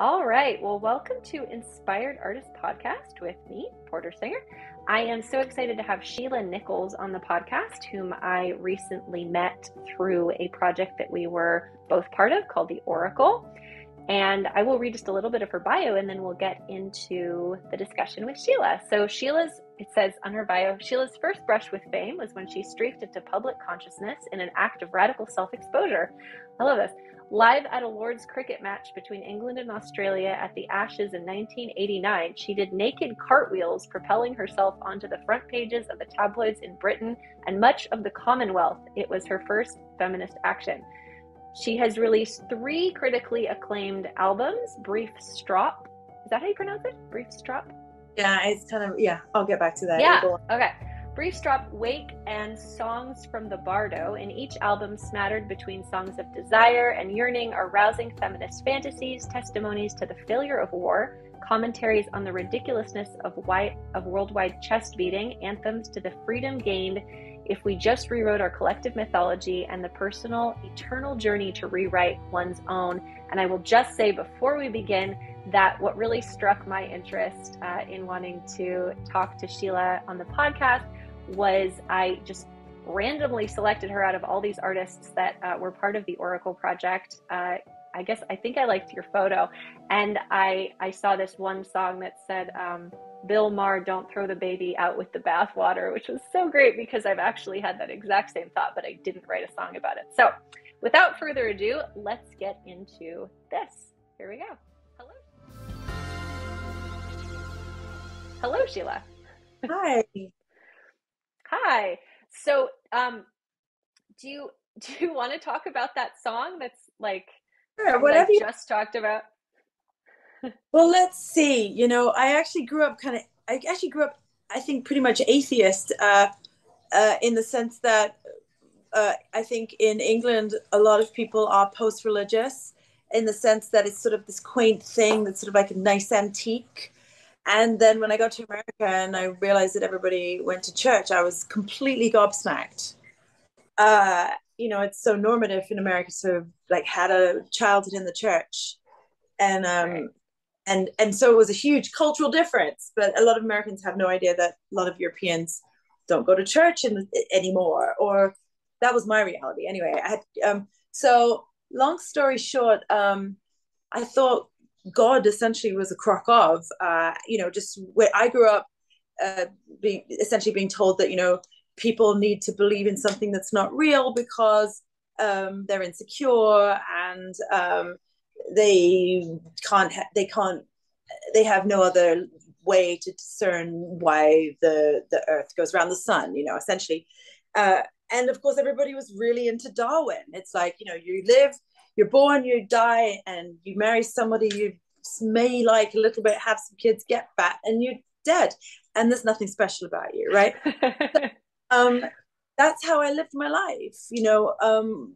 All right. Well, welcome to Inspired Artist Podcast with me, Porter Singer. I am so excited to have Sheila Nicholls on the podcast, whom I recently met through a project that we were both part of called The Oracle. And I will read just a little bit of her bio and then we'll get into the discussion with Sheila. So, Sheila's, it says on her bio, Sheila's first brush with fame was when she streaked into public consciousness in an act of radical self exposure. I love this. Live at a Lord's cricket match between England and Australia at the Ashes in 1989, she did naked cartwheels, propelling herself onto the front pages of the tabloids in Britain and much of the Commonwealth. It was her first feminist action. She has released three critically acclaimed albums Brief Strop. Is that how you pronounce it? Brief Strop? Yeah, it's kind of, yeah, I'll get back to that. Yeah. Okay. Brief Strop, Wake, and Songs from the Bardo. In each album, smattered between songs of desire and yearning, are rousing feminist fantasies, testimonies to the failure of war, commentaries on the ridiculousness of, white, of worldwide chest beating, anthems to the freedom gained if we just rewrote our collective mythology and the personal, eternal journey to rewrite one's own. And I will just say before we begin that what really struck my interest uh, in wanting to talk to Sheila on the podcast was I just randomly selected her out of all these artists that uh, were part of the Oracle project. Uh, I guess I think I liked your photo, and I I saw this one song that said. Um, Bill Maher, don't throw the baby out with the bathwater, which was so great because I've actually had that exact same thought, but I didn't write a song about it. So, without further ado, let's get into this. Here we go. Hello, Sheila. Hi. Hi. So, um, do you do you want to talk about that song that's like sure, whatever you just talked about? well, let's see. You know, I actually grew up kind of. I actually grew up, I think, pretty much atheist, uh, uh, in the sense that uh, I think in England a lot of people are post-religious, in the sense that it's sort of this quaint thing that's sort of like a nice antique. And then when I got to America and I realized that everybody went to church, I was completely gobsmacked. Uh, you know, it's so normative in America to have like had a childhood in the church. And um right. and and so it was a huge cultural difference. But a lot of Americans have no idea that a lot of Europeans don't go to church in, anymore. Or that was my reality anyway. I had um so long story short, um, I thought God essentially was a crock of, uh, you know, just where I grew up, uh, being essentially being told that you know people need to believe in something that's not real because um, they're insecure and um, they can't ha- they can't they have no other way to discern why the the earth goes around the sun you know essentially. Uh, and of course everybody was really into darwin. It's like you know you live you're born, you die, and you marry somebody you may like a little bit, have some kids, get fat, and you're dead. And there's nothing special about you, right? um, that's how I lived my life, you know, um,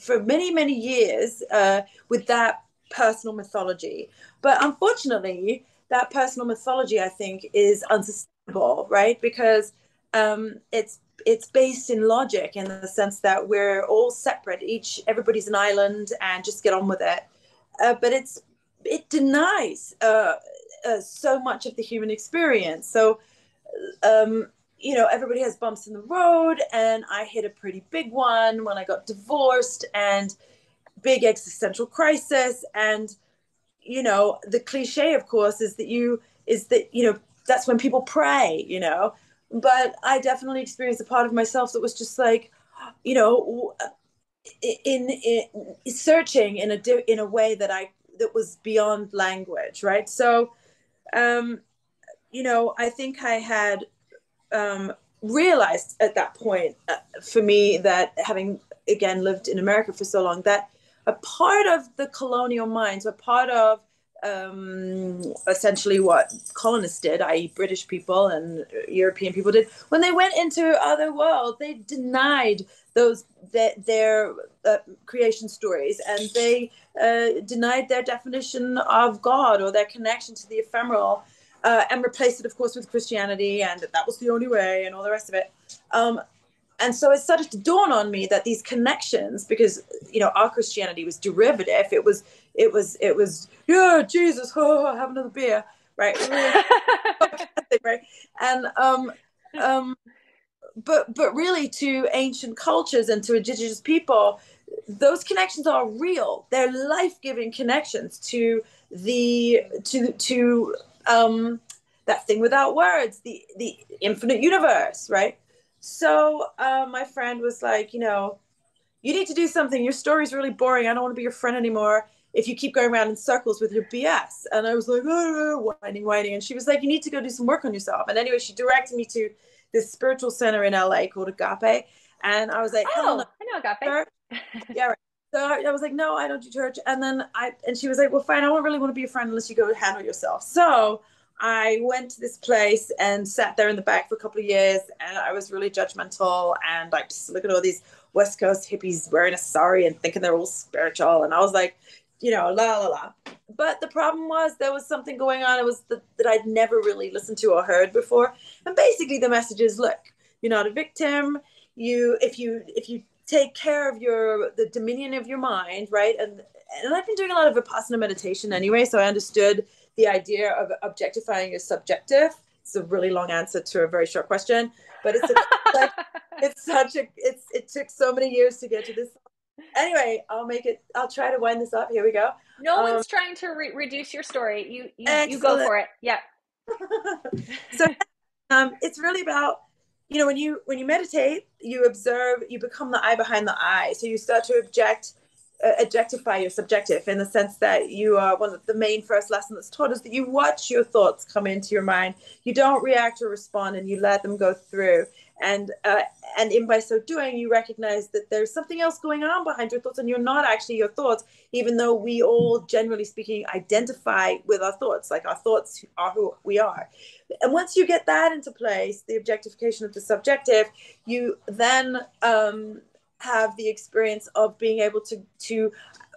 for many, many years uh, with that personal mythology. But unfortunately, that personal mythology, I think, is unsustainable, right? Because um, it's it's based in logic in the sense that we're all separate. Each everybody's an island and just get on with it. Uh, but it's it denies uh, uh, so much of the human experience. So um, you know everybody has bumps in the road and i hit a pretty big one when i got divorced and big existential crisis. And you know the cliche of course is that you is that you know that's when people pray you know but I definitely experienced a part of myself that was just like, you know, in, in searching in a in a way that I that was beyond language, right? So, um, you know, I think I had um, realized at that point uh, for me that having again lived in America for so long that a part of the colonial minds, a part of um, essentially what colonists did, i.e., British people and European people did when they went into other worlds. They denied those that their uh, creation stories, and they uh, denied their definition of God or their connection to the ephemeral, uh, and replaced it, of course, with Christianity, and that was the only way, and all the rest of it. Um, and so it started to dawn on me that these connections because you know our christianity was derivative. It was it was it was yeah jesus oh, have another beer right? Right? And um um but but really to ancient cultures and to indigenous people those connections are real. They're life-giving connections to the to to um that thing without words the the infinite universe right so uh, my friend was like, you know, you need to do something. Your story's really boring. I don't want to be your friend anymore if you keep going around in circles with your BS. And I was like, oh, whining, whining. And she was like, you need to go do some work on yourself. And anyway, she directed me to this spiritual center in LA called Agape. And I was like, oh, I know Agape. yeah, right. So I was like, no, I don't do church. And then I, and she was like, well, fine. I don't really want to be a friend unless you go handle yourself. So I went to this place and sat there in the back for a couple of years, and I was really judgmental and like just look at all these West Coast hippies wearing a sari and thinking they're all spiritual, and I was like, you know, la la la. But the problem was there was something going on. It was the, that I'd never really listened to or heard before, and basically the message is, look, you're not a victim. You, if you, if you take care of your the dominion of your mind, right, and and I've been doing a lot of vipassana meditation anyway, so I understood the idea of objectifying is subjective. It's a really long answer to a very short question, but it's a, like, it's such a it's it took so many years to get to this. Anyway, I'll make it. I'll try to wind this up. Here we go. No um, one's trying to re- reduce your story. You you, you go for it. Yeah. so um, it's really about you know when you when you meditate, you observe, you become the eye behind the eye. So you start to object objectify your subjective in the sense that you are one of the main first lesson that's taught is that you watch your thoughts come into your mind. You don't react or respond and you let them go through. And uh, and in by so doing you recognize that there's something else going on behind your thoughts and you're not actually your thoughts even though we all generally speaking identify with our thoughts like our thoughts are who we are. And once you get that into place the objectification of the subjective you then um, have the experience of being able to to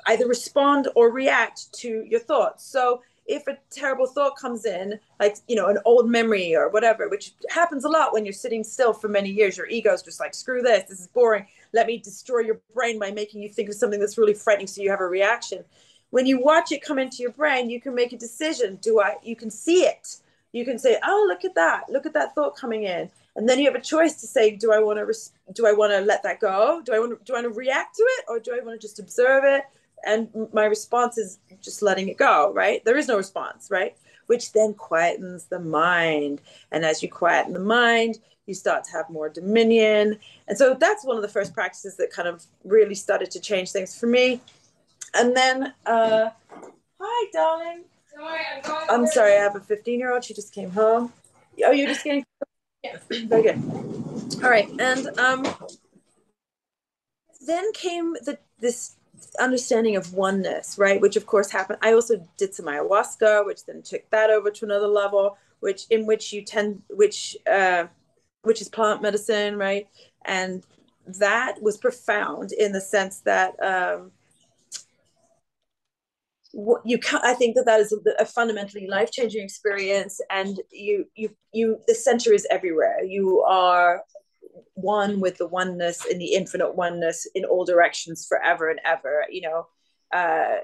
either respond or react to your thoughts. So if a terrible thought comes in, like you know, an old memory or whatever, which happens a lot when you're sitting still for many years, your ego's just like, screw this, this is boring. Let me destroy your brain by making you think of something that's really frightening so you have a reaction. When you watch it come into your brain, you can make a decision. Do I you can see it. You can say, Oh, look at that. Look at that thought coming in and then you have a choice to say do i want to res- do i want to let that go? Do i want to do i want to react to it or do i want to just observe it? And my response is just letting it go right? There is no response right? Which then quietens the mind. And as you quieten the mind you start to have more dominion. And so that's one of the first practices that kind of really started to change things for me. And then uh hi darling. Sorry, I'm, I'm sorry i have a 15 year old she just came home. Oh you're just getting yeah, very good. All right, and um, then came the this understanding of oneness, right? Which of course happened. I also did some ayahuasca, which then took that over to another level, which in which you tend, which uh, which is plant medicine, right? And that was profound in the sense that um, you can i think that that is a, a fundamentally life-changing experience and you you you the center is everywhere. You are one with the oneness in the infinite oneness in all directions forever and ever you know uh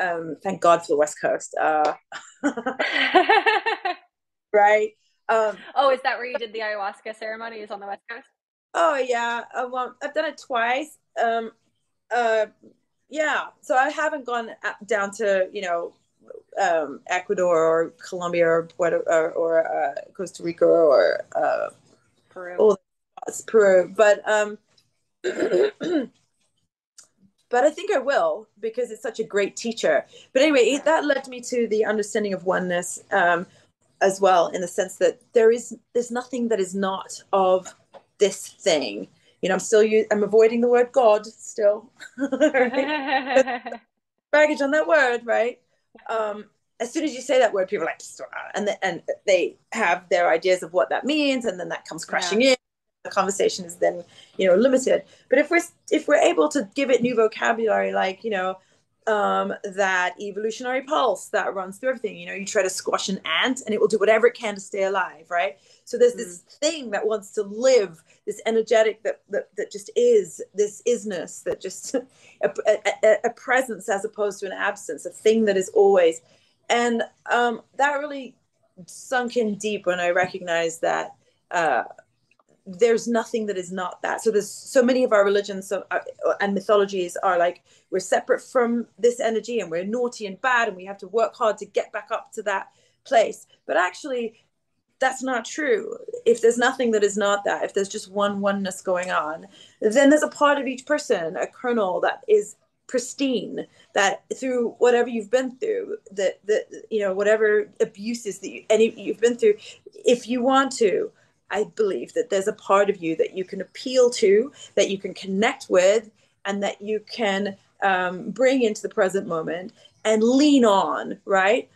um thank god for the west coast uh right? Um oh is that where you did the ayahuasca ceremonies on the west coast? Oh yeah uh, well i've done it twice um uh yeah so i haven't gone down to you know um, ecuador or colombia or Puerto, or, or uh, costa rica or uh, peru. oh, peru. But um but i think i will because it's such a great teacher. But anyway that led me to the understanding of oneness um, as well in the sense that there is there's nothing that is not of this thing you know, I'm still I'm avoiding the word God still. Baggage on that word, right? Um, as soon as you say that word, people are like, and the, and they have their ideas of what that means, and then that comes crashing yeah. in. The conversation is then, you know, limited. But if we're if we're able to give it new vocabulary, like you know, um, that evolutionary pulse that runs through everything. You know, you try to squash an ant and it will do whatever it can to stay alive, right? So there's mm. this thing that wants to live, this energetic that that, that just is, this isness that just a, a, a, presence as opposed to an absence, a thing that is always. And um, that really sunk in deep when I recognized that uh, there's nothing that is not that. So there's so many of our religions so, uh, and mythologies are like we're separate from this energy and we're naughty and bad and we have to work hard to get back up to that place. But actually that's not true. If there's nothing that is not that if there's just one oneness going on then there's a part of each person a kernel that is pristine that through whatever you've been through that that you know whatever abuses that you, any you've been through if you want to I believe that there's a part of you that you can appeal to, that you can connect with, and that you can um, bring into the present moment and lean on, right?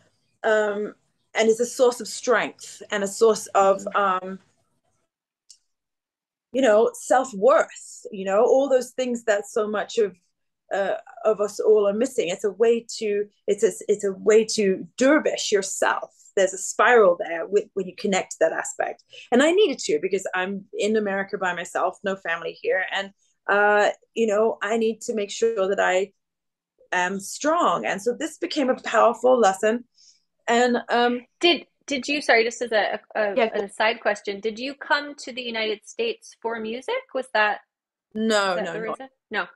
Um, and is a source of strength and a source of, um, you know, self worth. You know, all those things that so much of uh, of us all are missing. It's a way to it's a it's a way to dervish yourself there's a spiral there with, when you connect that aspect. And I needed to because I'm in America by myself, no family here, and uh, you know I need to make sure that I am strong. And so this became a powerful lesson. And um, did did you sorry just as a, a yeah. an aside question did you come to the united states for music was that no that no no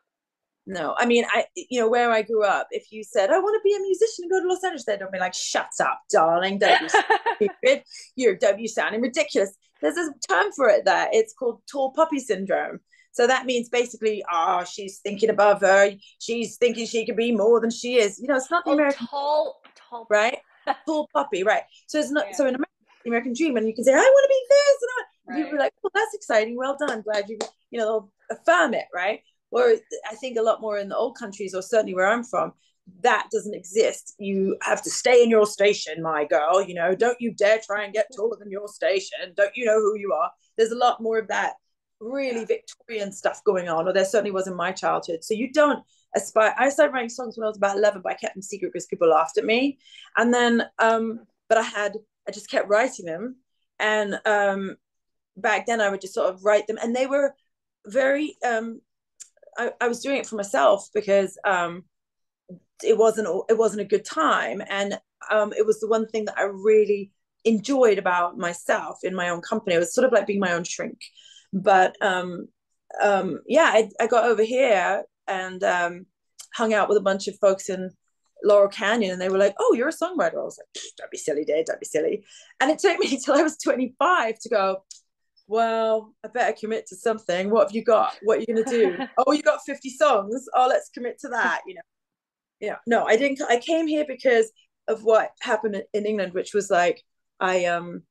no i mean i you know where i grew up if you said i want to be a musician and go to los angeles they'd be like shut up darling don't be stupid. You're don't you sounding ridiculous. There's a term for it there it's called tall poppy syndrome. So that means basically oh she's thinking above her she's thinking she could be more than she is. You know it's not the oh, american tall tall right? Tall poppy right. So it's not yeah. so in america the american dream and you can say i want to be this and I, right. people are like well that's exciting well done glad you you know affirm it right or I think a lot more in the old countries, or certainly where I'm from, that doesn't exist. You have to stay in your station, my girl. You know, don't you dare try and get taller than your station. Don't you know who you are? There's a lot more of that really Victorian stuff going on, or there certainly was in my childhood. So you don't aspire. I started writing songs when I was about 11, but I kept them secret because people laughed at me. And then, um, but I had, I just kept writing them. And um, back then I would just sort of write them, and they were very um, I, I was doing it for myself because um, it wasn't it wasn't a good time, and um, it was the one thing that I really enjoyed about myself in my own company. It was sort of like being my own shrink. But um, um, yeah, I, I got over here and um, hung out with a bunch of folks in Laurel Canyon, and they were like, "Oh, you're a songwriter." I was like, "Don't be silly, dear. Don't be silly." And it took me until I was 25 to go well, I better commit to something. What have you got? What are you going to do? oh, you got 50 songs. Oh, let's commit to that. You know, yeah, no, I didn't. I came here because of what happened in England, which was like, I, um,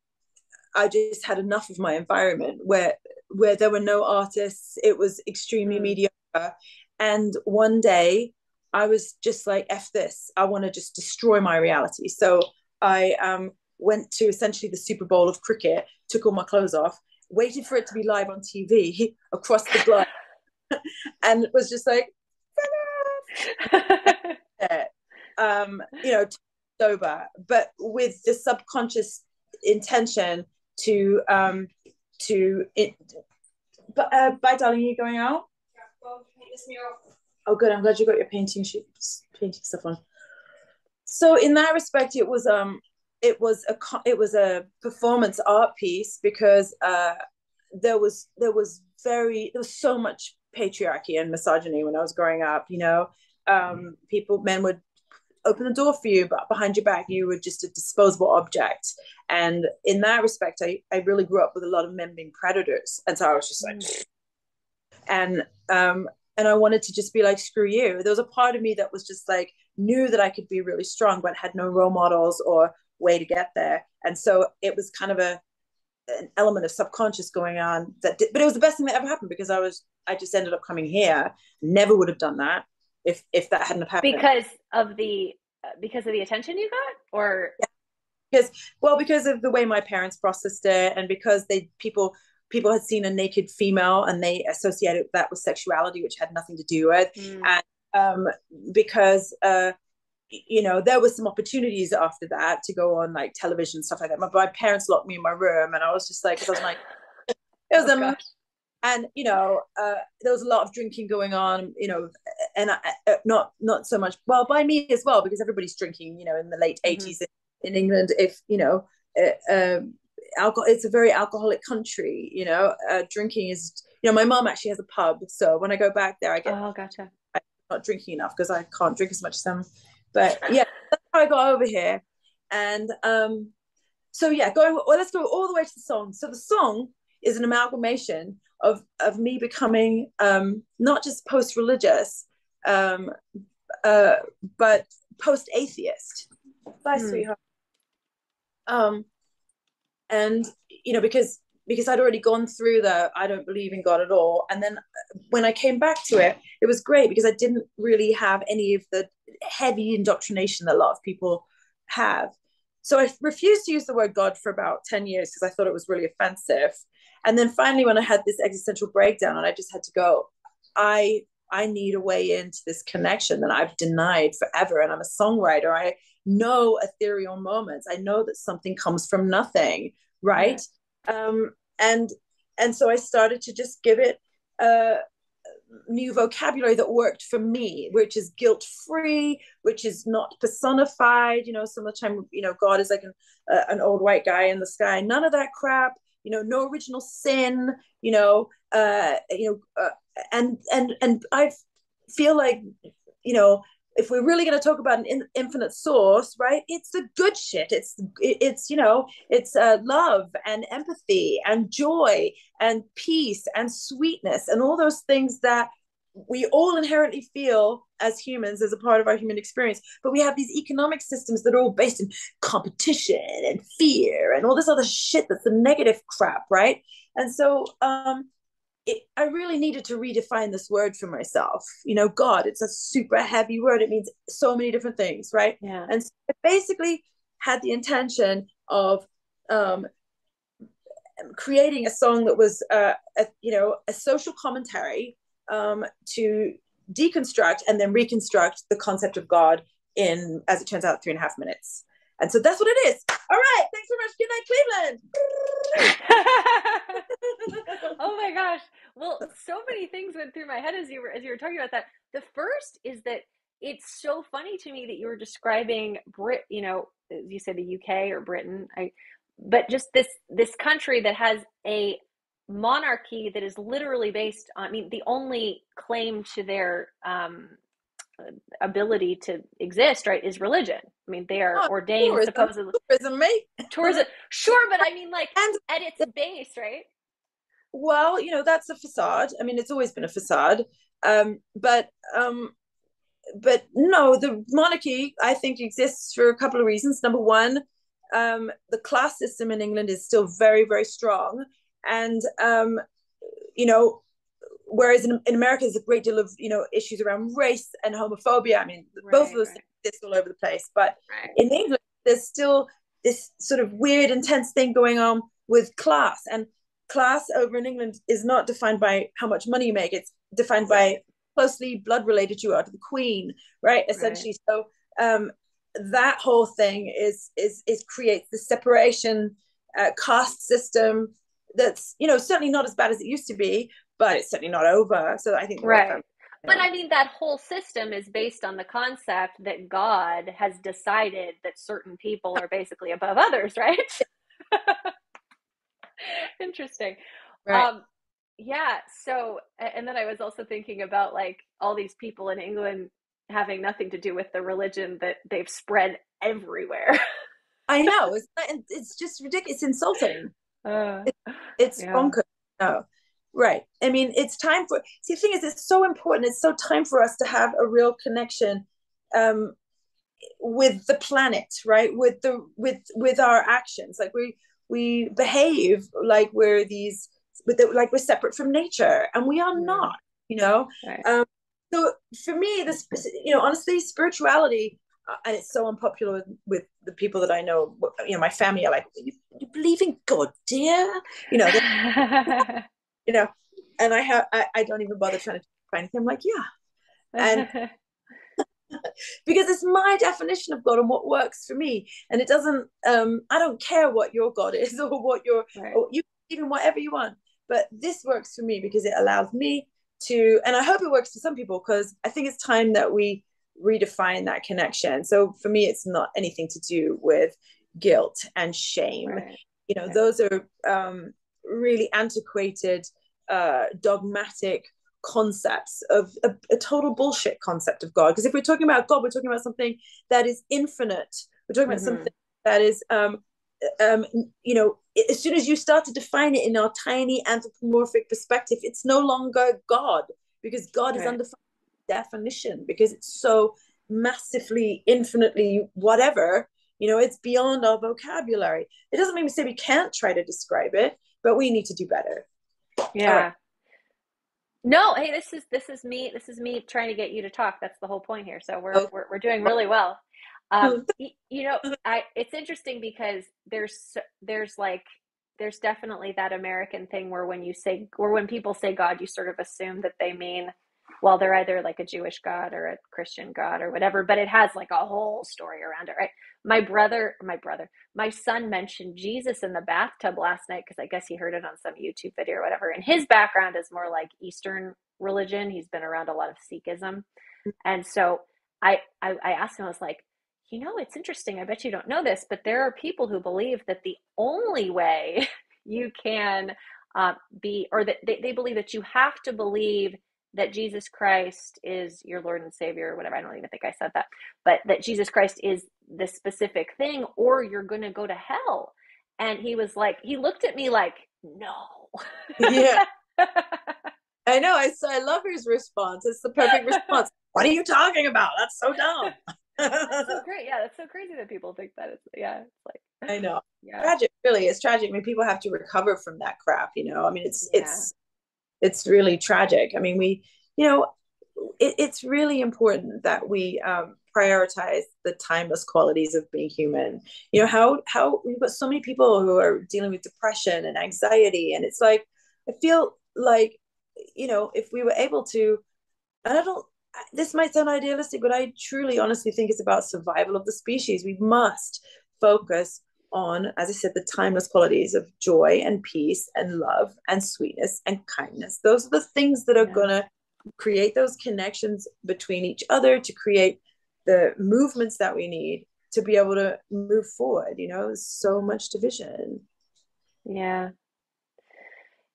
I just had enough of my environment where, where there were no artists. It was extremely mm. mediocre. And one day I was just like, F this, I want to just destroy my reality. So I, um, went to essentially the Super Bowl of cricket, took all my clothes off, waited for it to be live on TV across the globe, and it was just like, um, you know, sober, but with the subconscious intention to um, to it. But uh, bye, darling. Are you going out? Oh, good. I'm glad you got your painting sheets, painting stuff on. So in that respect, it was um it was a it was a performance art piece because uh, there was there was very there was so much patriarchy and misogyny when I was growing up. You know, um, people men would open the door for you, but behind your back you were just a disposable object. And in that respect, I I really grew up with a lot of men being predators, and so I was just like, mm. and um, and I wanted to just be like, screw you. There was a part of me that was just like knew that I could be really strong, but had no role models or way to get there. And so it was kind of a an element of subconscious going on that did, but it was the best thing that ever happened because I was I just ended up coming here. Never would have done that if if that hadn't happened. Because of the because of the attention you got or yeah. because well because of the way my parents processed it and because they people people had seen a naked female and they associated that with sexuality which had nothing to do with mm. and um, because uh, you know there was some opportunities after that to go on like television stuff like that. My, my parents locked me in my room, and I was just like, I was like, it was oh, a and you know uh, there was a lot of drinking going on you know and I, uh, not not so much well by me as well because everybody's drinking you know in the late mm-hmm. 80s in, in, england if you know uh, um, alcohol it's a very alcoholic country you know uh, drinking is you know my mom actually has a pub so when i go back there i get oh gotcha i'm not drinking enough because i can't drink as much as them but yeah that's how i got over here and um so yeah going well let's go all the way to the song so the song is an amalgamation of of me becoming um, not just post religious, um, uh, but post atheist. Bye, hmm. sweetheart. Um, and you know because because I'd already gone through the I don't believe in God at all, and then uh, when I came back to it, it was great because I didn't really have any of the heavy indoctrination that a lot of people have. So I refused to use the word God for about 10 years because I thought it was really offensive. And then finally, when I had this existential breakdown and I just had to go, I I need a way into this connection that I've denied forever. And I'm a songwriter. I know ethereal moments. I know that something comes from nothing, right? Yeah. Um, and and so I started to just give it a new vocabulary that worked for me, which is guilt free, which is not personified. You know, some of the time, you know, God is like an, uh, an old white guy in the sky. None of that crap. You know, no original sin. You know, uh, you know, uh, and and and I feel like, you know, if we're really going to talk about an in, infinite source right it's the good shit. It's it's you know it's uh, love and empathy and joy and peace and sweetness and all those things that we all inherently feel as humans as a part of our human experience. But we have these economic systems that are all based in competition and fear and all this other shit that's the negative crap right? And so um it, I really needed to redefine this word for myself. You know, God, it's a super heavy word. It means so many different things, right? Yeah. And so I basically had the intention of um, creating a song that was, uh, a, you know, a social commentary um, to deconstruct and then reconstruct the concept of God in, as it turns out, three and a half minutes. And so that's what it is. All right. Thanks so much. Good night, Cleveland. oh my gosh. Well, so many things went through my head as you were as you were talking about that. The first is that it's so funny to me that you were describing Brit, you know, as you said the UK or Britain. I but just this this country that has a monarchy that is literally based on I mean the only claim to their um ability to exist, right, is religion. I mean, they are oh, ordained tourism, supposedly. Tourism, mate. tourism. Sure, but I mean, like, and, at its base, right? Well, you know, that's a facade. I mean, it's always been a facade. Um, but um, but no, the monarchy, I think, exists for a couple of reasons. Number one, um, the class system in England is still very, very strong. And, um, you know, whereas in, in America, there's a great deal of you know issues around race and homophobia. I mean, right, both of those right. things exist all over the place. But right. in England, there's still this sort of weird, intense thing going on with class, and class over in England is not defined by how much money you make. It's defined by closely blood related you are to the Queen, right? Essentially, so um, that whole thing is is is creates the separation uh, caste system that's you know certainly not as bad as it used to be but it's certainly not over. So I think right. But I mean, that whole system is based on the concept that God has decided that certain people are basically above others, right? Interesting. Right. Um, yeah. So, and then I was also thinking about like all these people in England having nothing to do with the religion that they've spread everywhere. I know. It's, it's just ridiculous. It's insulting. Uh, it, it's yeah. bonkers. No. Right. I mean, it's time for. See, the thing is, it's so important. It's so time for us to have a real connection um, with the planet, right? With the with with our actions. Like we we behave like we're these, with the, like we're separate from nature, and we are not. You know. Right. Um, so for me, this, you know, honestly, spirituality, uh, and it's so unpopular with, with, the people that I know. You know, my family are like, "You, you believe in God, dear?" You know. you know, and I have I, I don't even bother trying to find him. I'm like, yeah. And because it's my definition of God and what works for me. And it doesn't, um, I don't care what your God is or what your, right. or you can even whatever you want. But this works for me because it allows me to, and I hope it works for some people because I think it's time that we redefine that connection. So for me, it's not anything to do with guilt and shame. Right. You know, right. those are um, really antiquated, uh, dogmatic concepts of a, a total bullshit concept of God. Because if we're talking about God, we're talking about something that is infinite. We're talking about mm-hmm. something that is, um, um, you know, as soon as you start to define it in our tiny anthropomorphic perspective, it's no longer God because God right. is undefined definition because it's so massively, infinitely whatever. You know, it's beyond our vocabulary. It doesn't mean we say we can't try to describe it, but we need to do better. Yeah. No, hey, this is this is me. This is me trying to get you to talk. That's the whole point here. So we're oh. we're, we're doing really well. Um, you know, I it's interesting because there's there's like there's definitely that American thing where when you say or when people say God, you sort of assume that they mean well they're either like a Jewish God or a Christian God or whatever, but it has like a whole story around it, right? My brother, my brother, my son mentioned Jesus in the bathtub last night because I guess he heard it on some YouTube video or whatever. And his background is more like Eastern religion. He's been around a lot of Sikhism, and so I I, I asked him, I was like you know, it's interesting. I bet you don't know this, but there are people who believe that the only way you can uh, be, or that they, they believe that you have to believe that Jesus Christ is your Lord and Savior, or whatever. I don't even think I said that, but that Jesus Christ is the specific thing, or you're going to go to hell. And he was like, he looked at me like, no. Yeah. I know. I, I love his response. It's the perfect response. What are you talking about? That's so dumb. that's so great. Yeah, that's so crazy that people think that. It's yeah, it's like I know. Yeah. Tragic, really. It's tragic. I mean, people have to recover from that crap, you know. I mean, it's yeah. it's it's really tragic. I mean, we, you know, it, it's really important that we um, prioritize the timeless qualities of being human. You know, how how we've got so many people who are dealing with depression and anxiety, and it's like I feel like, you know, if we were able to, and I don't. This might sound idealistic, but I truly, honestly think it's about survival of the species. We must focus on, as I said, the timeless qualities of joy and peace and love and sweetness and kindness. Those are the things that are yeah. going to create those connections between each other to create the movements that we need to be able to move forward. You know, so much division. Yeah.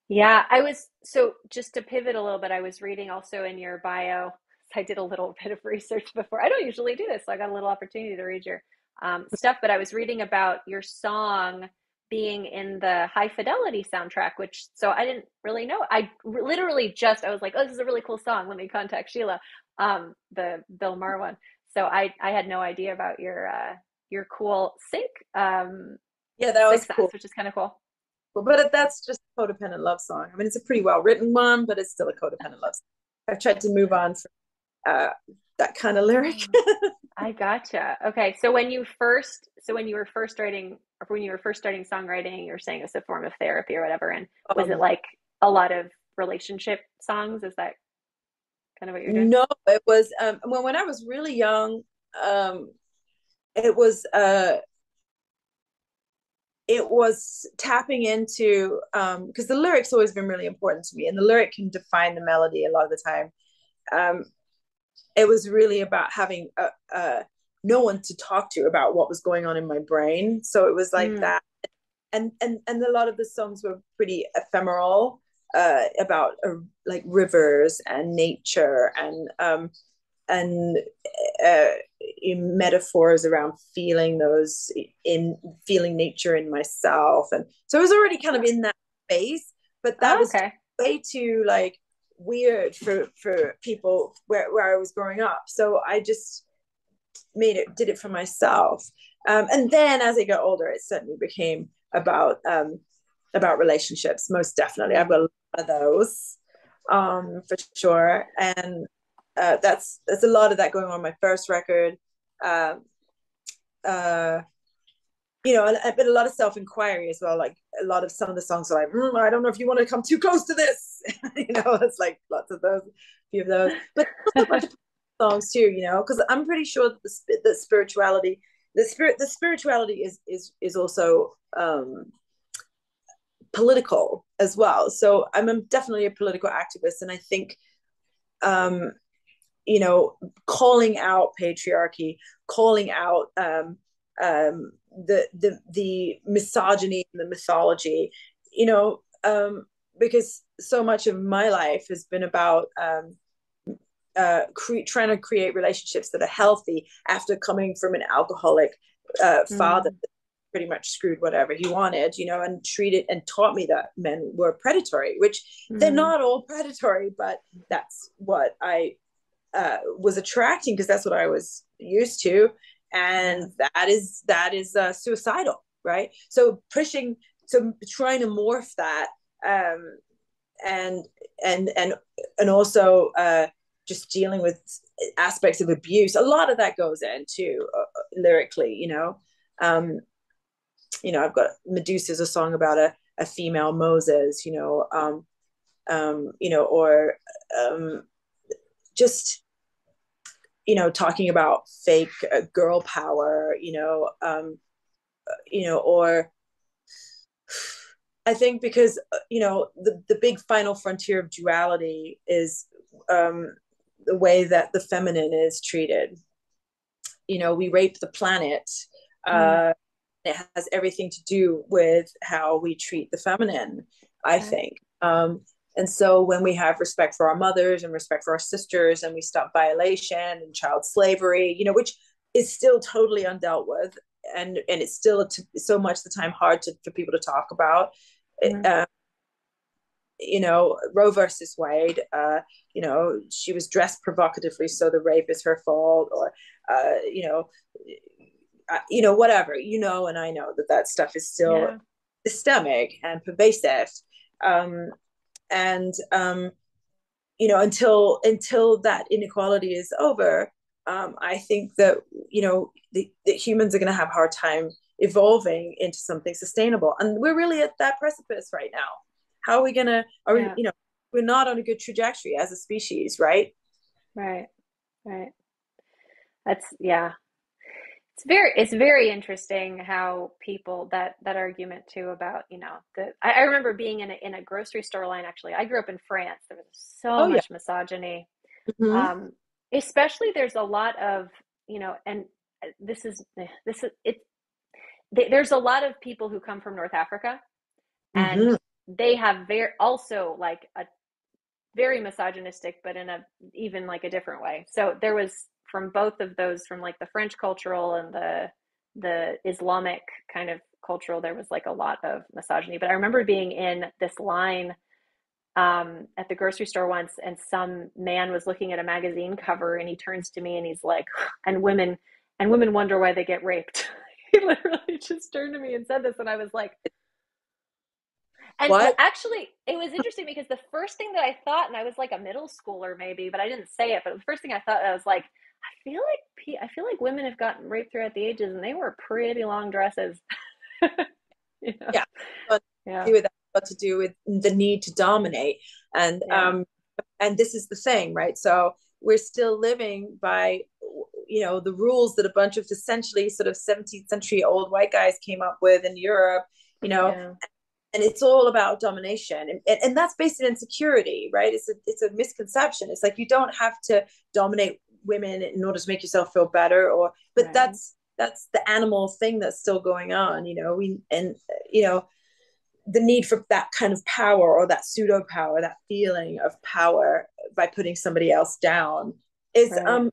Yeah, I was so just to pivot a little bit, I was reading also in your bio. I did a little bit of research before. I don't usually do this, so I got a little opportunity to read your um, stuff, but I was reading about your song being in the High Fidelity soundtrack, which so I didn't really know. I literally just I was like, oh, this is a really cool song. Let me contact Sheila, um, the Bill Maher one. So I I had no idea about your uh, your cool sync. Um, yeah, that was cool, which is kind of cool. Well, but that's just a codependent love song. I mean, it's a pretty well written one, but it's still a codependent love song. I've tried to move on from uh, that kind of lyric. I gotcha. Okay, so when you first, so when you were first writing, or when you were first starting songwriting, you were saying it's a form of therapy or whatever, and was um, it like a lot of relationship songs? Is that kind of what you're doing? No, it was. Um, well, when I was really young, um, it was. Uh, it was tapping into um because the lyrics always been really important to me and the lyric can define the melody a lot of the time um it was really about having a, a, no one to talk to about what was going on in my brain. So it was like mm. that. And, and and a lot of the songs were pretty ephemeral uh, about uh, like rivers and nature and um, and uh, metaphors around feeling those in feeling nature in myself and so I was already kind of in that space but that oh, okay. was way too like weird for for people where, where I was growing up. So I just made it did it for myself. Um, and then as I got older, it certainly became about um, about relationships. Most definitely, I've got a lot of those um, for sure, and uh, that's that's a lot of that going on my first record. Uh, uh, you know, a, a, a lot of self inquiry as well. Like a lot of some of the songs are like, mm, I don't know if you want to come too close to this. you know, it's like lots of those, a few of those. But a bunch of songs too, you know, because I'm pretty sure that the that spirituality, the spirit, the spirituality is is is also um, political as well. So I'm a, definitely a political activist, and I think, um, you know, calling out patriarchy, calling out um, um, the the the misogyny and the mythology, you know, um, because so much of my life has been about um, uh, cre- trying to create relationships that are healthy after coming from an alcoholic uh, father mm pretty much screwed whatever he wanted, you know, and treated and taught me that men were predatory, which mm. they're not all predatory, but that's what I uh, was attracting because that's what I was used to, and that is that is uh, suicidal, right? So pushing, so trying to morph that, um, and and and and also uh, just dealing with aspects of abuse. A lot of that goes into uh, lyrically, you know. Um, you know, I've got Medusa's a song about a, a female Moses, you know, um, um, you know, or um, just, you know, talking about fake uh, girl power, you know, um, you know, or I think because uh, you know the the big final frontier of duality is um, the way that the feminine is treated. You know, we rape the planet. Mm. Uh, it has everything to do with how we treat the feminine i think um, and so when we have respect for our mothers and respect for our sisters and we stop violation and child slavery you know which is still totally undealt with and and it's still t- so much the time hard to, for people to talk about mm-hmm. uh, you know roe versus wade uh, you know she was dressed provocatively so the rape is her fault or uh, you know you know, whatever, you know, and I know that that stuff is still yeah. systemic and pervasive. Um, and, um, you know, until, until that inequality is over, um, I think that, you know, the, the humans are going to have a hard time evolving into something sustainable. And we're really at that precipice right now. How are we going to, are yeah. we, you know, we're not on a good trajectory as a species, right? Right, right. That's, yeah, it's very it's very interesting how people that that argument too about you know the I, I remember being in a, in a grocery store line actually I grew up in France there was so oh, much yeah. misogyny mm-hmm. um, especially there's a lot of you know and uh, this is this is it there's a lot of people who come from North Africa and mm-hmm. they have very also like a very misogynistic but in a even like a different way so there was from both of those from like the french cultural and the the islamic kind of cultural there was like a lot of misogyny but i remember being in this line um, at the grocery store once and some man was looking at a magazine cover and he turns to me and he's like and women and women wonder why they get raped he literally just turned to me and said this and i was like and what? actually, it was interesting because the first thing that I thought, and I was like a middle schooler maybe, but I didn't say it. But the first thing I thought, I was like, feel like I feel like women have gotten raped throughout the ages, and they were pretty long dresses. you know? Yeah, but yeah. with that to do with the need to dominate, and yeah. um, and this is the thing, right? So we're still living by you know the rules that a bunch of essentially sort of 17th century old white guys came up with in Europe, you know. Yeah and it's all about domination and, and, and, that's based in insecurity right it's a it's a misconception it's like you don't have to dominate women in order to make yourself feel better or but right. that's that's the animal thing that's still going on you know we and you know the need for that kind of power or that pseudo power that feeling of power by putting somebody else down is right. um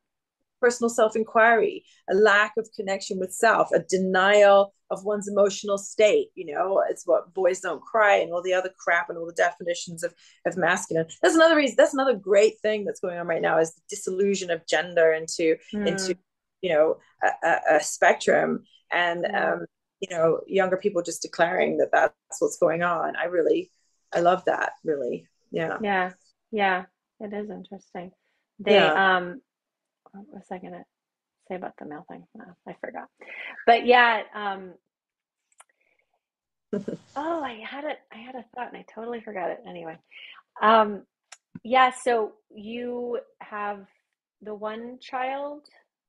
personal self inquiry, a lack of connection with self, a denial of one's emotional state. You know, it's what boys don't cry and all the other crap and all the definitions of, of masculine. That's another reason, that's another great thing that's going on right now is the disillusion of gender into, mm. into you know, a, a spectrum. And, mm. um, you know, younger people just declaring that that's what's going on. I really, I love that, really. Yeah. Yeah. Yeah. It is interesting. They, yeah. um, what was I gonna say about the male thing? No, I forgot. But yeah, um, oh, I had it. I had a thought and I totally forgot it. Anyway, um, yeah. So you have the one child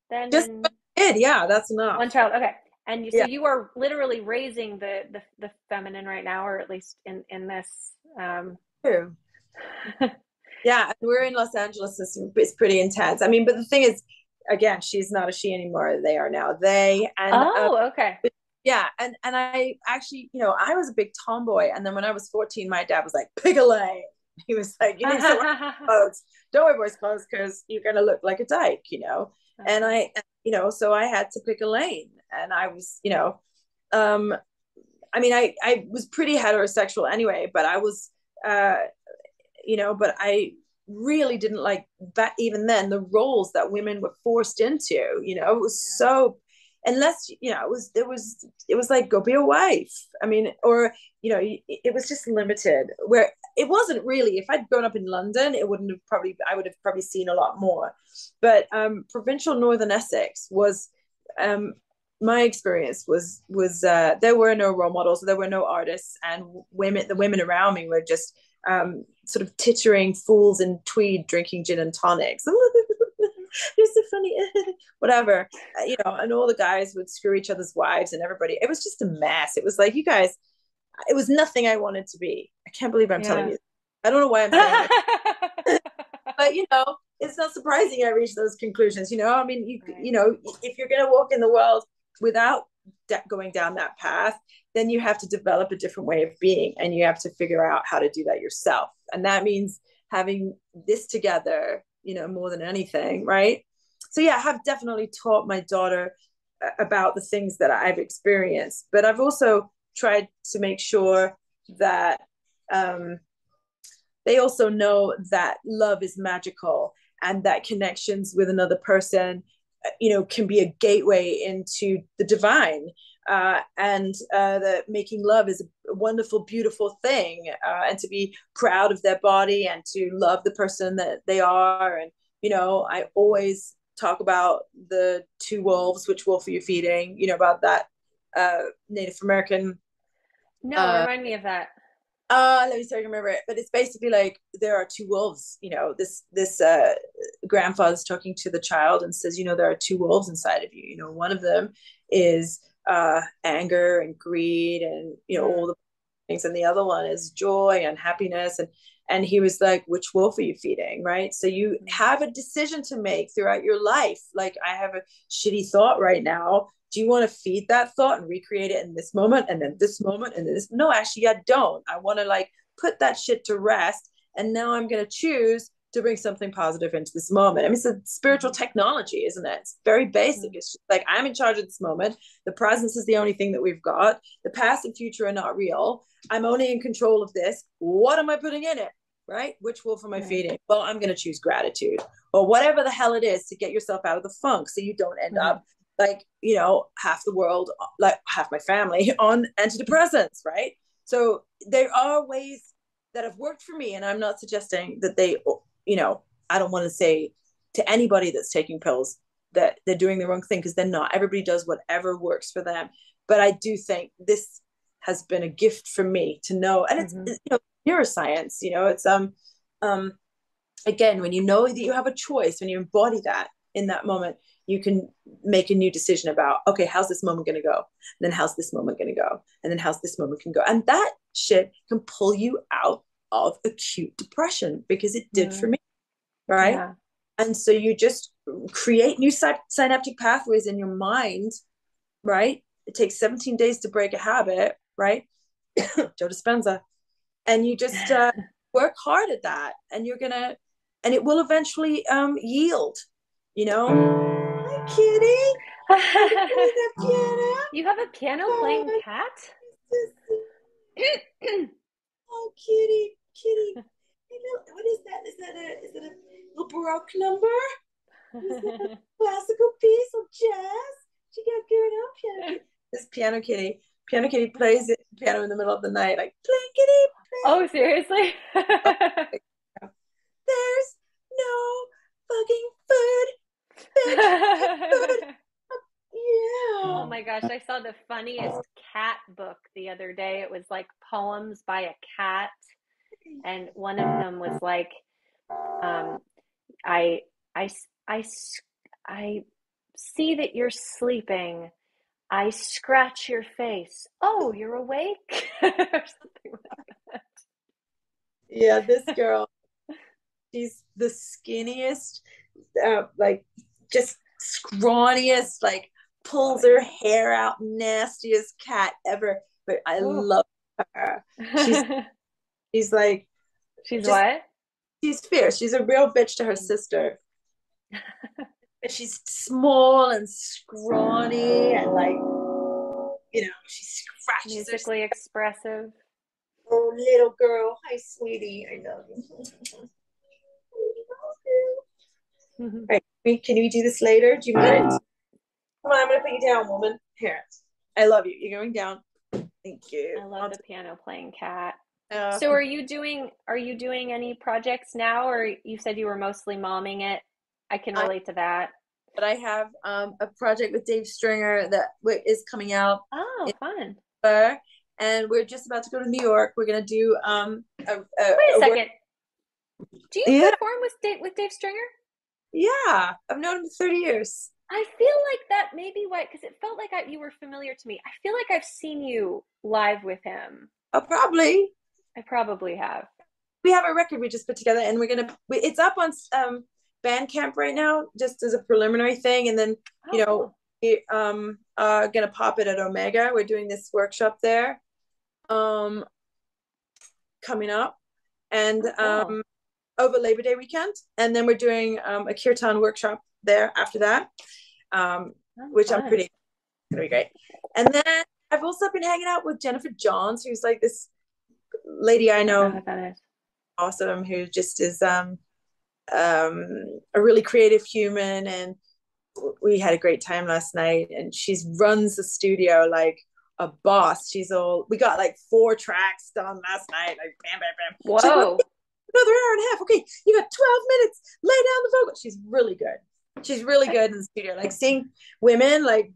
then? Just kid, yeah, that's enough. One child, okay. And you, Yeah. so you are literally raising the, the the feminine right now, or at least in in this. Um, True. Yeah, and we're in Los Angeles. It's, it's pretty intense. I mean, but the thing is, again, she's not a she anymore. They are now they. And oh, okay. yeah, and and I actually, you know, I was a big tomboy, and then when I was fourteen, my dad was like, "Pick a lane." He was like, "You need to wear clothes. Don't wear boys' clothes because you're gonna look like a dyke," you know. And I, you know, so I had to pick a lane, and I was, you know, um, I mean, I I was pretty heterosexual anyway, but I was, uh, you know, but I really didn't like that even then the roles that women were forced into you know it was so unless you know it was it was it was like go be a wife. I mean or you know it was just limited where it wasn't really if i'd grown up in london it wouldn't have probably i would have probably seen a lot more. But um provincial northern essex was um my experience was was uh there were no role models there were no artists and women the women around me were just um, sort of tittering fools in tweed drinking gin and tonics. You're so funny, whatever, uh, you know. And all the guys would screw each other's wives and everybody. It was just a mess. It was like you guys. It was nothing I wanted to be. I can't believe I'm Yeah. telling you. I don't know why I'm saying but you know, it's not surprising I reached those conclusions. You know, I mean, you Right. you know, if you're going to walk in the world without de- going down that path, then you have to develop a different way of being and you have to figure out how to do that yourself. And that means having this together you know more than anything right? So yeah i have definitely taught my daughter uh, about the things that i've experienced but i've also tried to make sure that um, they also know that love is magical and that connections with another person you know can be a gateway into the divine uh, and uh, that making love is a wonderful, beautiful thing, uh, and to be proud of their body and to love the person that they are. And you know, I always talk about the two wolves, which wolf are you feeding? You know about that uh, Native American. no, Uh, remind me of that. Uh, let me see if I can remember it. But it's basically like there are two wolves. You know, this this uh, grandfather's talking to the child and says, you know, there are two wolves inside of you. You know, one of them is uh, anger and greed and you know all the things, and the other one is joy and happiness. And and he was like, which wolf are you feeding? Right. So you have a decision to make throughout your life. Like I have a shitty thought right now. Do you want to feed that thought and recreate it in this moment and then this moment and this? No, actually, I don't. I want to like put that shit to rest. And now I'm going to choose to bring something positive into this moment. I mean, it's a spiritual technology, isn't it? It's very basic. It's just like I'm in charge of this moment. The presence is the only thing that we've got. The past and future are not real. I'm only in control of this. What am I putting in it? Right? Which wolf am I feeding? Well, I'm going to choose gratitude or whatever the hell it is to get yourself out of the funk so you don't end Mhm. up like, you know, half the world, like half my family on antidepressants, right? So there are ways that have worked for me. And I'm not suggesting that they, you know, I don't want to say to anybody that's taking pills that they're doing the wrong thing because they're not. Everybody does whatever works for them. But I do think this has been a gift for me to know, and it's Mhm. you know neuroscience. You know, it's um um again when you know that you have a choice, when you embody that in that moment, you can make a new decision about okay, how's this moment going to go? And then how's this moment going to go? And then how's this moment can go? And that shit can pull you out of acute depression because it did for Mm. me, right? Yeah. and so you just create new sy- synaptic pathways in your mind right it takes 17 days to break a habit right joe dispenza and you just uh, work hard at that and you're gonna and it will eventually um yield you know hi kitty Hi, that piano. you have a piano playing cat? oh kitty kitty what is that is that a is that a little baroque number classical piece of jazz. She got good up piano. This piano kitty, piano kitty plays it piano in the middle of the night, like play kitty. Play. oh, seriously? There's no fucking food. Bitch. Yeah. Oh my gosh, I saw the funniest cat book the other day. It was like poems by a cat, and one of them was like, um, I, I, I, I see that you're sleeping. I scratch your face. Oh, you're awake? or something like that. Yeah, this girl, she's the skinniest, uh, like just scrawniest, like pulls her hair out, nastiest cat ever. But I oh. love her. She's, she's like, she's just, what? She's fierce. She's a real bitch to her mm. sister. but she's small and scrawny and like, you know, she scratches musically expressive. Oh, little girl. Hi, sweetie. I love you. All right, can we do this later? Do you mind? Come on, I'm gonna put you down, woman. Here. I love you. You're going down. Thank you. I love I'll the t- piano playing cat. Uh, so are you doing are you doing any projects now or you said you were mostly momming it? I can relate I, to that. But I have um, a project with Dave Stringer that is coming out. Oh, fun. And we're just about to go to New York. We're gonna do um a, a Wait a, a second. Work- do you yeah. perform with Dave with Dave Stringer? Yeah, I've known him for 30 years. I feel like that maybe why because it felt like I, you were familiar to me. I feel like I've seen you live with him. Oh, probably. I probably have. We have a record we just put together, and we're gonna. We, it's up on um, Bandcamp right now, just as a preliminary thing, and then oh, you know cool. we um are gonna pop it at Omega. We're doing this workshop there, um, coming up, and oh, um over Labor Day weekend, and then we're doing um, a kirtan workshop there after that, um, oh, which fun. I'm pretty gonna be great. And then I've also been hanging out with Jennifer Johns, who's like this lady I know, I awesome, who just is um, um, a really creative human, and we had a great time last night. And she's runs the studio like a boss. She's all we got like four tracks done last night, like bam, bam, bam. Whoa another hour and a half. Okay, you got 12 minutes. Lay down the vocal. She's really good. She's really good in the studio. Like seeing women like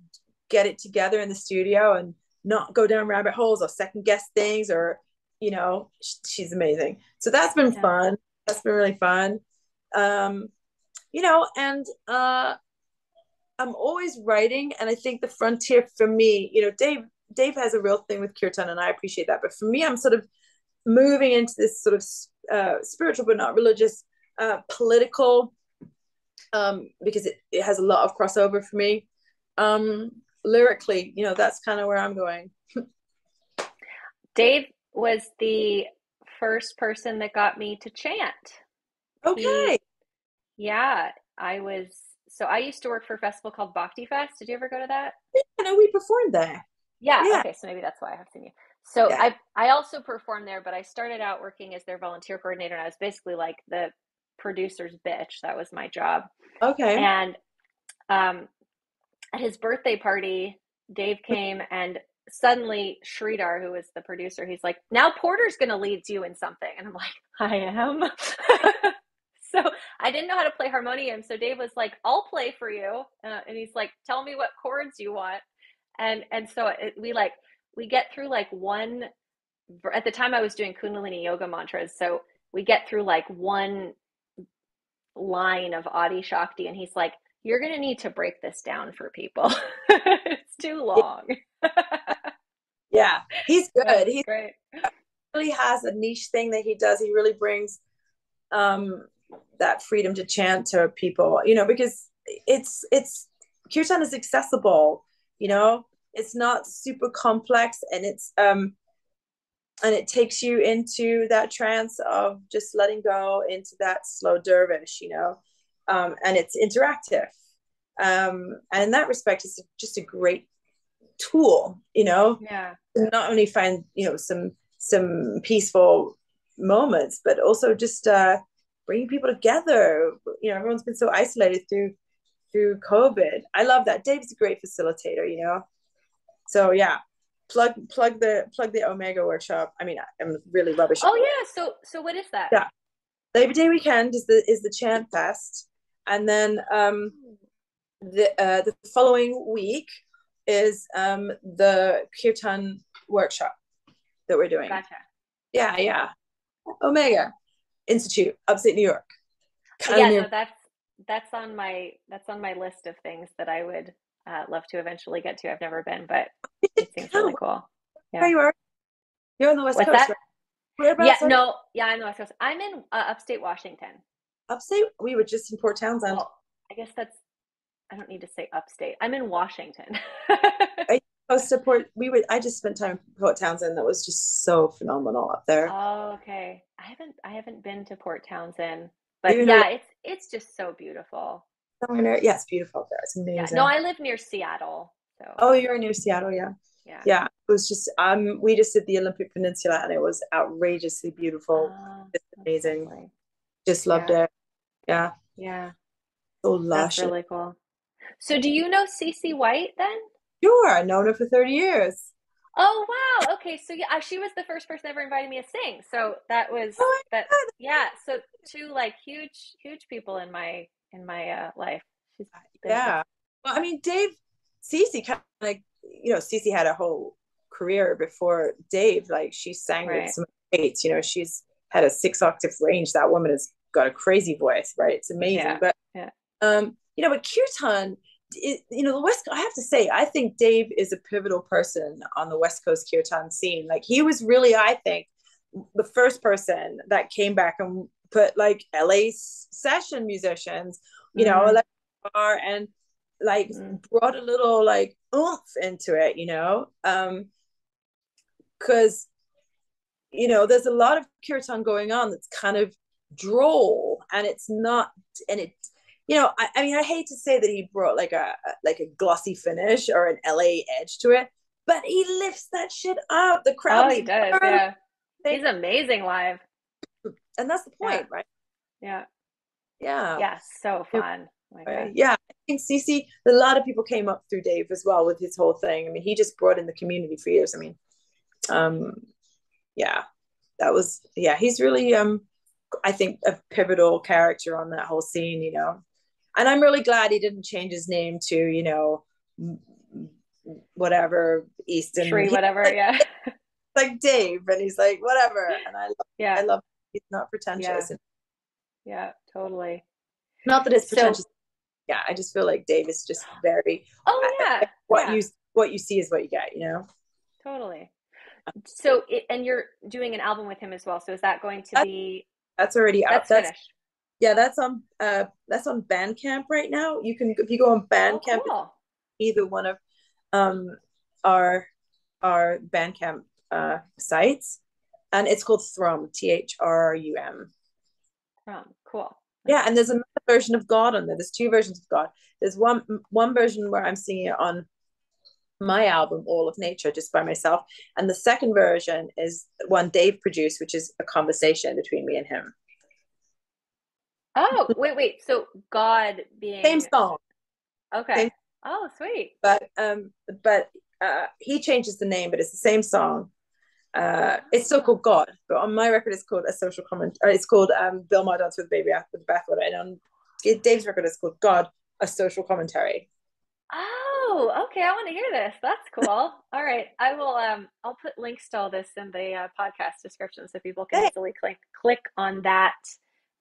get it together in the studio and not go down rabbit holes or second guess things or you know she's amazing. So that's been fun. That's been really fun. Um you know and uh i'm always writing and i think the frontier for me you know dave dave has a real thing with kirtan and i appreciate that. But for me i'm sort of moving into this sort of uh, spiritual but not religious, uh, political, um, because it, it has a lot of crossover for me. Um, lyrically, you know, that's kind of where I'm going. Dave was the first person that got me to chant. Okay. He, yeah, I was. So I used to work for a festival called Bhakti Fest. Did you ever go to that? Yeah, no, we performed there. Yeah, yeah. Okay, so maybe that's why I have seen you. So yeah. I I also performed there, but I started out working as their volunteer coordinator, and I was basically like the producer's bitch. That was my job. Okay. And um, at his birthday party, Dave came and suddenly Sridhar, who was the producer, he's like, "Now Porter's going to lead you in something," and I'm like, "I am." so I didn't know how to play harmonium, so Dave was like, "I'll play for you," uh, and he's like, "Tell me what chords you want," and and so it, we like we get through like one at the time I was doing Kundalini yoga mantras. So we get through like one line of Adi Shakti, and he's like, You're going to need to break this down for people. it's too long. yeah, he's good. He's great. really has a niche thing that he does. He really brings um, that freedom to chant to people, you know, because it's, it's, kirtan is accessible, you know, it's not super complex and it's um and it takes you into that trance of just letting go into that slow dervish you know um, and it's interactive. Um, and in that respect it's just a great tool you know yeah. to not only find you know some some peaceful moments but also just uh bringing people together. You know everyone's been so isolated through through covid. I love that. Dave's a great facilitator you know. So yeah, plug plug the plug the Omega workshop. I mean, I'm really rubbish. Oh yeah, so so what is that? Yeah, Labor Day weekend is the is the Chant Fest, and then um, the uh, the following week is um the Kirtan workshop that we're doing. Gotcha. Yeah, yeah. Omega Institute, upstate New York. Kind yeah, no, that's that's on my that's on my list of things that I would uh, love to eventually get to. I've never been, but it seems really cool. Yeah. you are. You're on the west What's coast. that? Right? Yeah, no, yeah, I'm the west coast. I'm in uh, upstate Washington. Upstate. We were just in Port Townsend. Well, I guess that's. I don't need to say upstate. I'm in Washington. Close to Port. We would. I just spent time in Port Townsend. That was just so phenomenal up there. Oh, okay. I haven't. I haven't been to Port Townsend, but yeah, it's it's just so beautiful. Somewhere, yeah, it's beautiful there. It's amazing. Yeah. No, I live near Seattle. So. Oh, you're near Seattle, yeah. Yeah. Yeah. It was just um we just did the Olympic Peninsula and it was outrageously beautiful. Oh, just amazing. Lovely. Just loved yeah. it. Yeah. Yeah. So lush. That's really cool. So do you know CC White then? Sure. I've known her for 30 years. Oh wow. Okay. So yeah, she was the first person ever invited me to sing. So that was oh, that yeah. So two like huge, huge people in my in my uh, life. yeah. Well, I mean, Dave Cece kind of like you know, Cece had a whole career before Dave. Like she sang right. with some eights. You know, she's had a six octave range. That woman has got a crazy voice, right? It's amazing. Yeah. But yeah. um, you know, but Kirtan, it, you know, the West. I have to say, I think Dave is a pivotal person on the West Coast Kirtan scene. Like he was really, I think, the first person that came back and put like LA session musicians, you mm-hmm. know, like and like mm. brought a little like oomph into it, you know, um, because you know there's a lot of kirtan going on that's kind of droll and it's not and it you know I, I mean i hate to say that he brought like a like a glossy finish or an la edge to it but he lifts that shit up. The crowd oh he does yeah. He's amazing live and that's the point yeah. right? Yeah. Yeah. Yeah so fun. Right. yeah i think cc a lot of people came up through dave as well with his whole thing. I mean he just brought in the community for years. I mean um yeah that was yeah he's really um i think a pivotal character on that whole scene you know? And i'm really glad he didn't change his name to you know whatever easton. Tree, whatever like, yeah. like dave and he's like whatever and i love yeah. I love he's not pretentious yeah, yeah totally not that it's pretentious so, yeah i just feel like dave is just very oh yeah I, what yeah. you what you see is what you get you know totally so, it, and you're doing an album with him as well. So, is that going to be? That's already out. That's, that's finished. Yeah, that's on. Uh, that's on Bandcamp right now. You can if you go on Bandcamp, oh, cool. either one of um our our Bandcamp uh sites, and it's called Thrum. T H R U M. Thrum. Cool. Yeah, and there's another version of God on there. There's two versions of God. There's one one version where I'm singing it on my album all of nature just by myself and the second version is one dave produced which is a conversation between me and him oh wait wait so god being same song okay same... oh sweet but um but uh he changes the name but it's the same song uh it's still called god but on my record it's called a social comment uh, it's called um bill maher dance with the baby after the bathwater and on dave's record it's called god a social commentary Oh, okay. I want to hear this. That's cool. all right. I will um I'll put links to all this in the uh, podcast description so people can easily click click on that.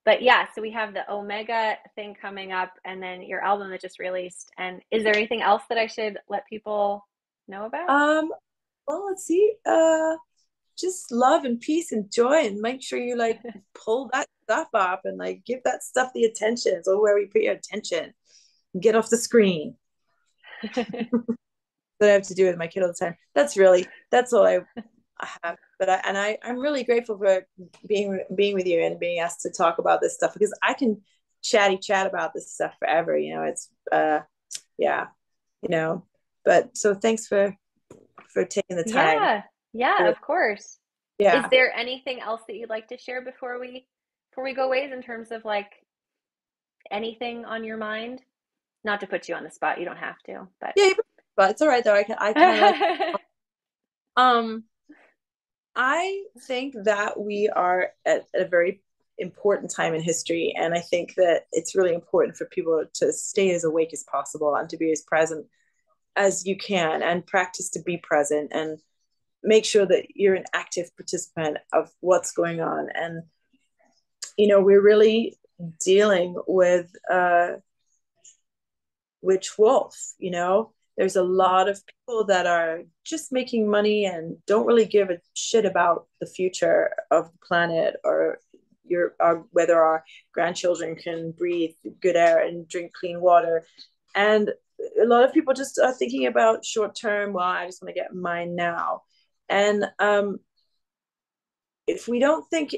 But yeah, so we have the Omega thing coming up and then your album that just released. And is there anything else that I should let people know about? Um well, let's see. Uh just love and peace and joy and make sure you like pull that stuff up and like give that stuff the attention. So where we put your attention. Get off the screen that I have to do with my kid all the time. That's really that's all I have. But I and I I'm really grateful for being being with you and being asked to talk about this stuff because I can chatty chat about this stuff forever. You know, it's uh yeah, you know. But so thanks for for taking the time. Yeah, yeah, of course. Yeah. Is there anything else that you'd like to share before we before we go ways in terms of like anything on your mind? Not to put you on the spot, you don't have to, but yeah, but it's all right though. I can I can like, um I think that we are at, at a very important time in history and I think that it's really important for people to stay as awake as possible and to be as present as you can and practice to be present and make sure that you're an active participant of what's going on and you know we're really dealing with uh, which wolf, you know? There's a lot of people that are just making money and don't really give a shit about the future of the planet or your our, whether our grandchildren can breathe good air and drink clean water. And a lot of people just are thinking about short term, well, I just want to get mine now. And um, if we don't think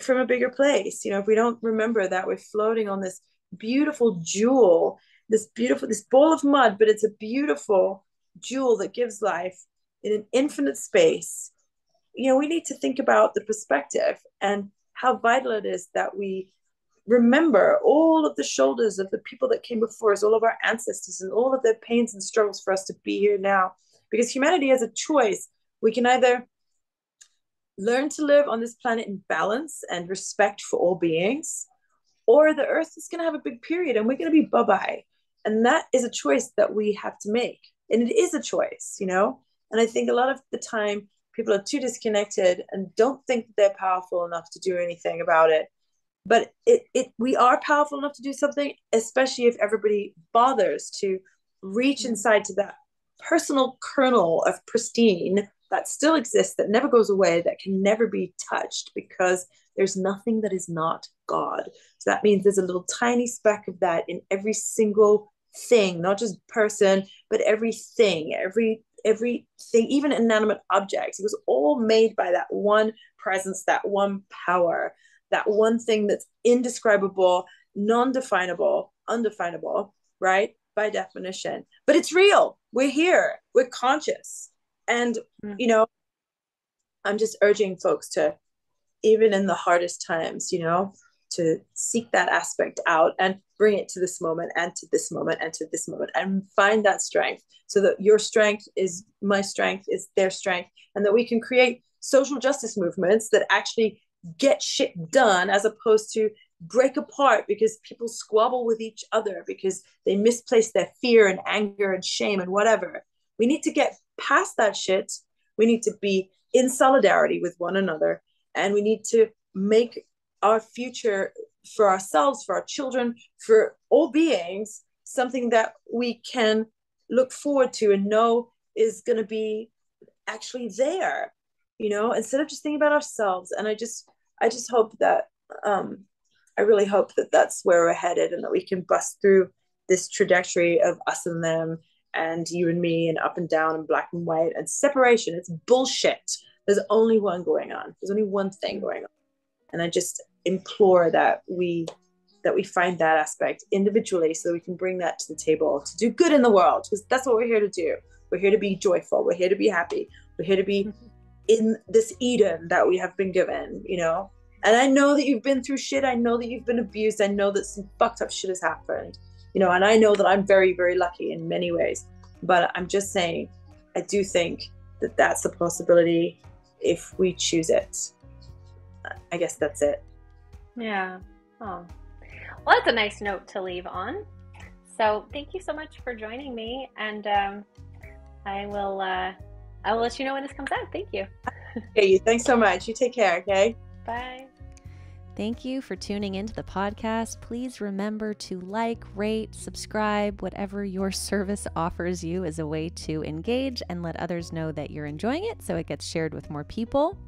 from a bigger place, you know, if we don't remember that we're floating on this beautiful jewel, this beautiful, this ball of mud, but it's a beautiful jewel that gives life in an infinite space. You know, we need to think about the perspective and how vital it is that we remember all of the shoulders of the people that came before us, all of our ancestors, and all of their pains and struggles for us to be here now. Because humanity has a choice. We can either learn to live on this planet in balance and respect for all beings, or the earth is going to have a big period and we're going to be bye bye. And that is a choice that we have to make. And it is a choice, you know? And I think a lot of the time people are too disconnected and don't think they're powerful enough to do anything about it. But it, it we are powerful enough to do something, especially if everybody bothers to reach inside to that personal kernel of pristine that still exists, that never goes away, that can never be touched because there's nothing that is not God. So that means there's a little tiny speck of that in every single thing, not just person, but everything, every everything, even inanimate objects. It was all made by that one presence, that one power, that one thing that's indescribable, non-definable, undefinable, right? By definition. But it's real. We're here. We're conscious and, mm. you know, I'm just urging folks to, even in the hardest times, you know, to seek that aspect out and bring it to this moment and to this moment and to this moment and find that strength so that your strength is my strength is their strength and that we can create social justice movements that actually get shit done as opposed to break apart because people squabble with each other because they misplace their fear and anger and shame and whatever we need to get past that shit. We need to be in solidarity with one another and we need to make our future for ourselves, for our children, for all beings, something that we can look forward to and know is going to be actually there, you know, instead of just thinking about ourselves. And I just, I just hope that, um, I really hope that that's where we're headed and that we can bust through this trajectory of us and them and you and me and up and down and black and white and separation. It's bullshit. There's only one going on. There's only one thing going on. And I just implore that we that we find that aspect individually so that we can bring that to the table to do good in the world because that's what we're here to do. We're here to be joyful. We're here to be happy. We're here to be mm-hmm. in this Eden that we have been given, you know. And I know that you've been through shit. I know that you've been abused. I know that some fucked up shit has happened you know, and I know that I'm very, very lucky in many ways, but I'm just saying, I do think that that's a possibility if we choose it. I guess that's it. Yeah. Oh, well, that's a nice note to leave on. So thank you so much for joining me, and um, I will. Uh, I will let you know when this comes out. Thank you. Hey, thanks so much. You take care. Okay. Bye. Thank you for tuning into the podcast. Please remember to like, rate, subscribe, whatever your service offers you as a way to engage and let others know that you're enjoying it so it gets shared with more people.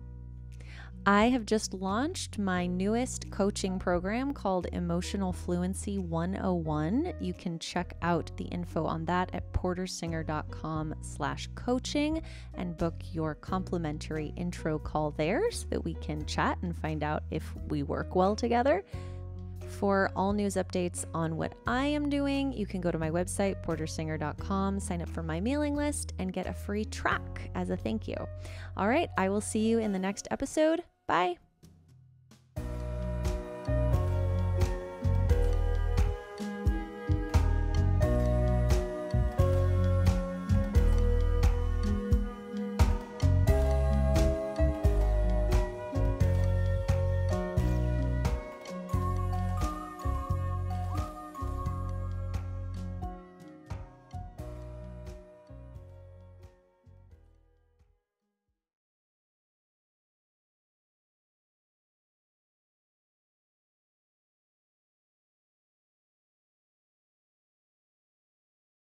I have just launched my newest coaching program called Emotional Fluency 101. You can check out the info on that at portersinger.com slash coaching and book your complimentary intro call there so that we can chat and find out if we work well together. For all news updates on what I am doing, you can go to my website, portersinger.com, sign up for my mailing list, and get a free track as a thank you. All right, I will see you in the next episode. Bye.